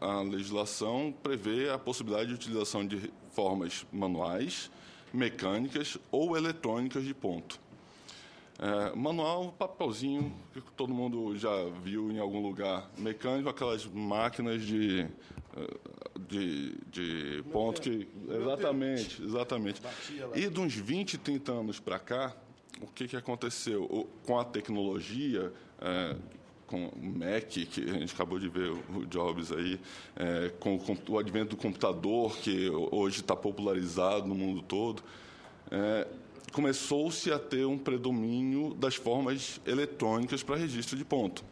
A legislação prevê a possibilidade de utilização de formas manuais, mecânicas ou eletrônicas de ponto. É, manual, papelzinho, que todo mundo já viu em algum lugar. Mecânico, aquelas máquinas de, eh, de, de ponto que. Exatamente, exatamente. E de uns 20, 30 anos para cá, o que, que aconteceu? Com a tecnologia, é, com o Mac, que a gente acabou de ver o Jobs aí, é, com, com, o advento do computador, que hoje está popularizado no mundo todo, é, começou-se a ter um predomínio das formas eletrônicas para registro de ponto.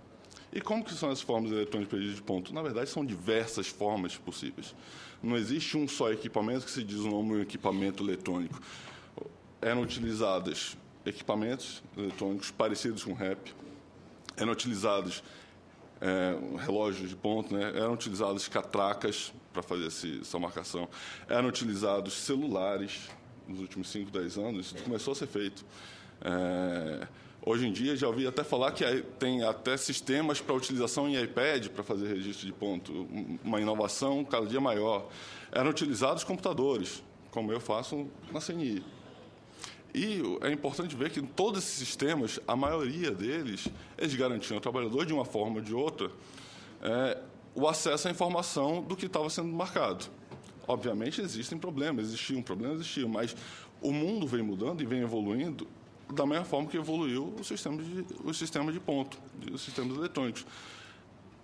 E como que são as formas eletrônicas para registro de ponto? Na verdade, são diversas formas possíveis. Não existe um só equipamento que se diz o nome um equipamento eletrônico. Eram utilizados equipamentos eletrônicos parecidos com REP, eram utilizados é, relógios de ponto, né? eram utilizados catracas para fazer esse, essa marcação, eram utilizados celulares, nos últimos 5, 10 anos, isso começou a ser feito. É, hoje em dia, já ouvi até falar que tem até sistemas para utilização em iPad para fazer registro de ponto, uma inovação cada dia maior. Eram utilizados computadores, como eu faço na CNI. E é importante ver que em todos esses sistemas, a maioria deles, eles garantiam ao trabalhador, de uma forma ou de outra, é, o acesso à informação do que estava sendo marcado. Obviamente existem problemas, existiam problemas, existiam, mas o mundo vem mudando e vem evoluindo da mesma forma que evoluiu o sistema de, o sistema de ponto, os sistemas eletrônicos.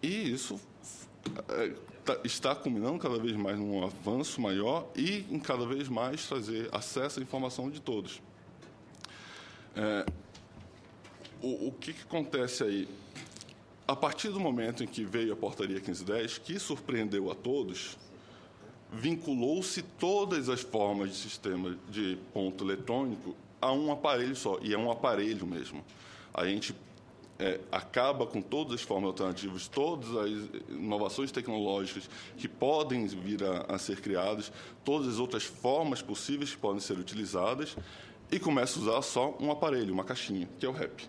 E isso é, tá, está culminando cada vez mais num avanço maior e em cada vez mais trazer acesso à informação de todos. É, o, o que, que acontece aí? A partir do momento em que veio a portaria 1510, que surpreendeu a todos, vinculou-se todas as formas de sistema de ponto eletrônico a um aparelho só, e é um aparelho mesmo. A gente é, acaba com todas as formas alternativas, todas as inovações tecnológicas que podem vir a, a ser criadas, todas as outras formas possíveis que podem ser utilizadas, e começa a usar só um aparelho, uma caixinha, que é o REP.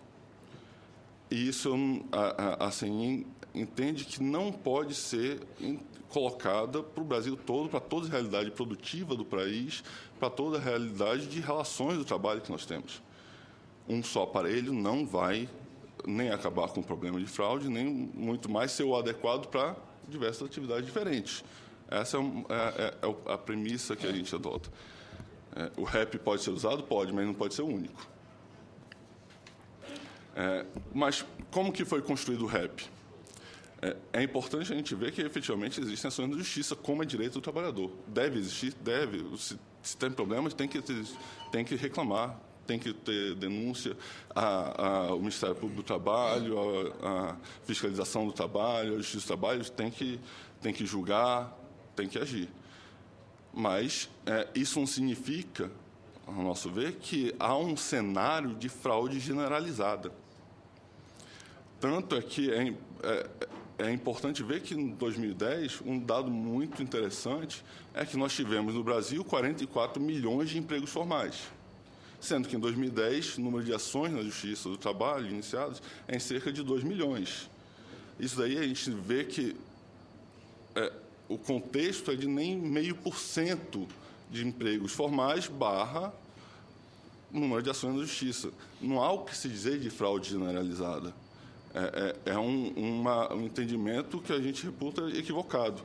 E isso a, a, a CNI entende que não pode ser colocada para o Brasil todo, para toda a realidade produtiva do país, para toda a realidade de relações do trabalho que nós temos. Um só aparelho não vai nem acabar com o problema de fraude, nem muito mais ser o adequado para diversas atividades diferentes. Essa é, é, é, é a premissa que a gente adota. É, o REP pode ser usado? Pode, mas não pode ser único. É, mas como que foi construído o REP? É, é, importante a gente ver que efetivamente existem ações de justiça como é direito do trabalhador. Deve existir, deve. Se, se tem problemas, tem que, tem que reclamar, tem que ter denúncia ao Ministério Público do Trabalho, à fiscalização do trabalho, à Justiça do Trabalho, tem que, tem que julgar, tem que agir. Mas é, isso não significa, ao nosso ver, que há um cenário de fraude generalizada. Tanto é que é, é, é importante ver que em 2010, um dado muito interessante é que nós tivemos no Brasil 44 milhões de empregos formais, sendo que em 2010 o número de ações na Justiça do Trabalho iniciadas é em cerca de 2 milhões. Isso daí a gente vê que é, o contexto é de nem meio por cento de empregos formais barra número de ações na Justiça. Não há o que se dizer de fraude generalizada é, é, é um, uma, um entendimento que a gente reputa equivocado.